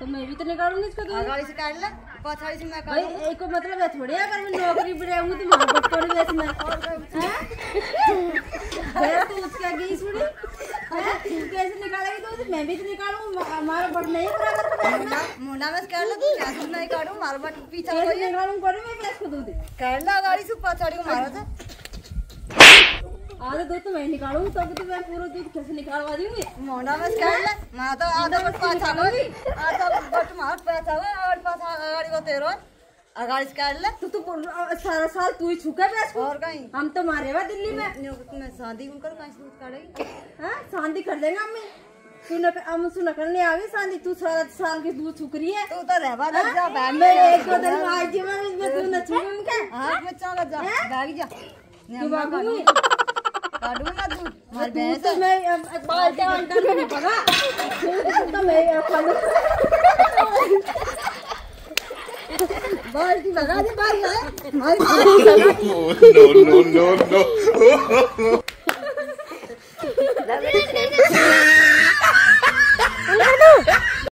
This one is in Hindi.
तो मैं भी तो निकालूँगी इसको दूध। गाड़ी से काट ले पछाड़ी से मैं भाई काटूँगी। एक मतलब है थोड़ी है अगर मैं नौकरी पे रहूँगी तो पर थोड़ी वैसे मैं हैं तो उसका सुनी। हैं? तू कैसे निकालेगी दूध? मैं भी तो निकालूँगा हमारा बट नहीं बराबर मुंडा मुंडा में काट ले तू क्या से नहीं काटू मार बट पीछे कैसे निकालूँगा करूँ मैं कैसे को दूध काट ले गाड़ी से पछाड़ी को मारो तो। आधा दूध तो मैं निकालूँगी तब तो मैं पूरा दूध कैसे निकालवा दूँगी। मुंडा में काट ले मार तो आधा बट पाछा कोई आधा बट मार पाछा और गाड़ी को तेरो। काट ले। तू तो सारा साल तू ही छुका और कहीं। हम तो मारे हुआ दिल्ली में। मैं शादी उनकर कहीं दूध काटेगी हाँ शांति कर देंगे तू न हम सुन करने आ गई तू सारा साल की दूध छुक रही है। तू तो रहवा लग जा बैग में एक दो दिन आज जीवन में तू न में चला जा बैग जा। तू बाबूगी काटूँगा दूध मार तो मैं बाल्टी वाल्टी में पड़ा। तो मैं खालू बाल्टी लगा दे बाहर है नो नो. लगा दो।